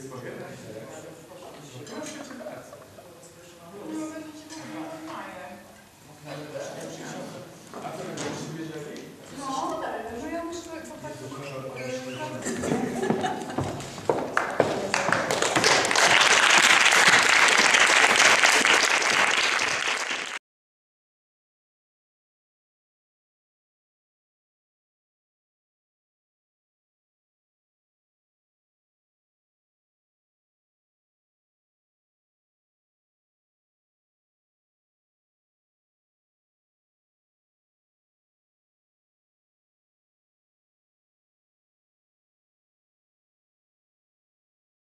Dziękuję. Proszę